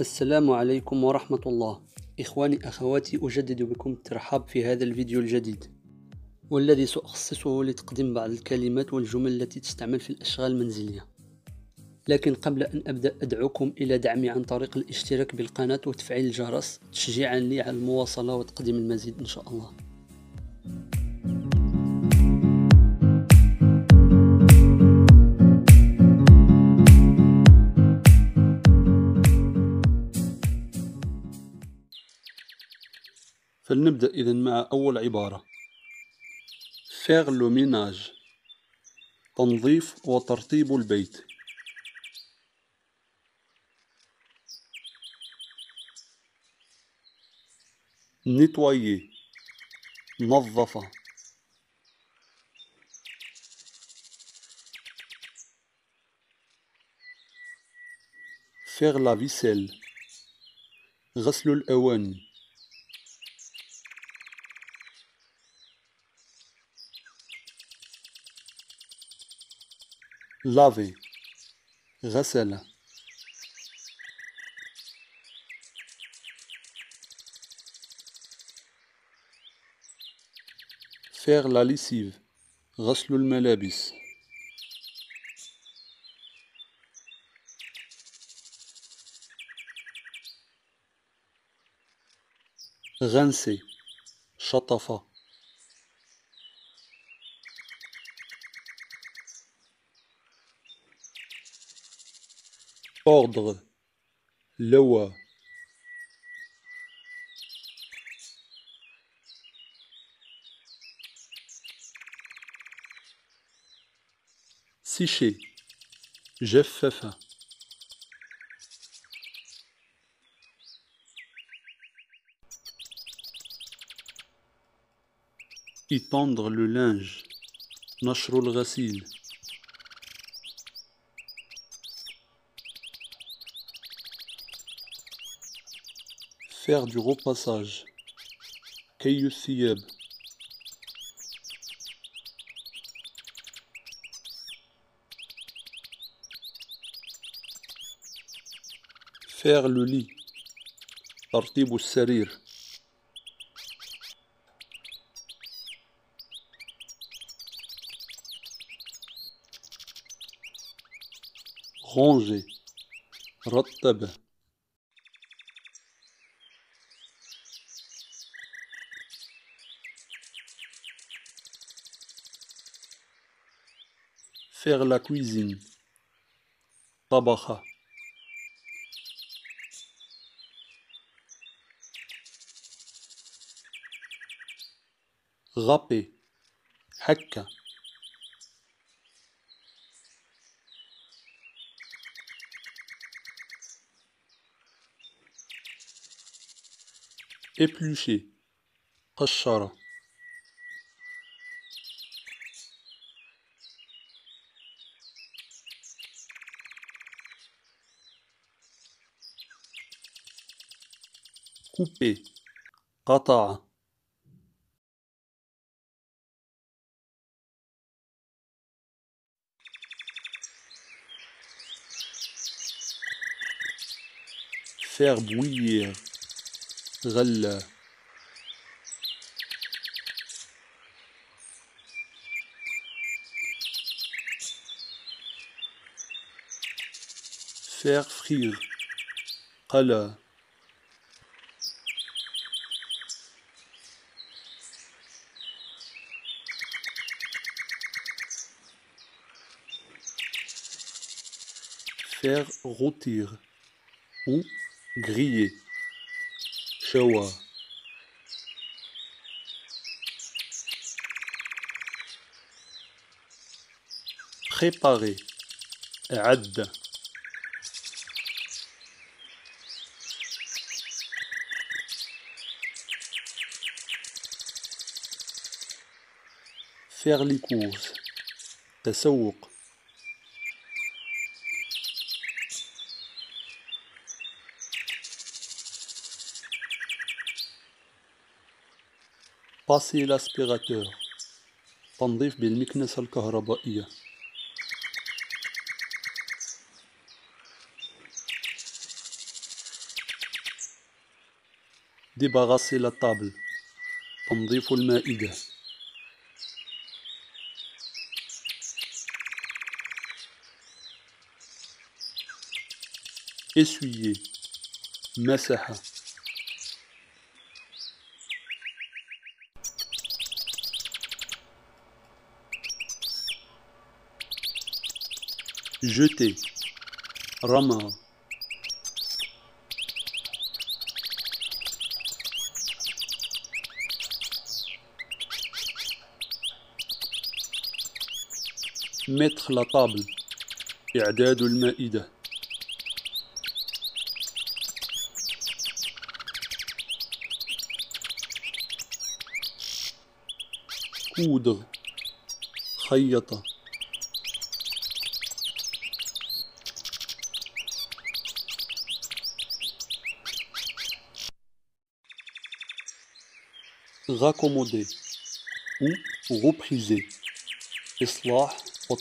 السلام عليكم ورحمة الله. إخواني أخواتي أجدد بكم الترحاب في هذا الفيديو الجديد. والذي سأخصصه لتقديم بعض الكلمات والجمل التي تستعمل في الأشغال المنزلية. لكن قبل أن أبدأ أدعوكم إلى دعمي عن طريق الاشتراك بالقناة وتفعيل الجرس تشجيعا لي على المواصلة وتقديم المزيد إن شاء الله. فلنبدأ إذا مع أول عبارة. Faire le ménage. تنظيف وترتيب البيت. Nettoyer. نظف. Faire la vaisselle. غسل الأواني laver غسل faire la lessive غسل الملابس rincer شطف Ordre. Loi. Siché. Jeff Fafa. Y pendre le linge. Nashrul Ghassil. faire du repassage كي الثياب faire le lit ترتيب السرير ranger رتب Faire la cuisine. Tabaha. Râper. Hakka. Éplucher. Qashara. couper قطع faire bouillir غلى faire frire قلى faire rôtir ou griller. شوى préparer أعد faire les courses تسوق باسي لاسبيغاتور تنظيف بالمكنسة الكهربائية ديباغاسي لطابل تنظيف المائدة essuyer. مسحه jeter رمى mettre la table إعداد المائدة coudre خيط raccommoder ou repriser. Islah wa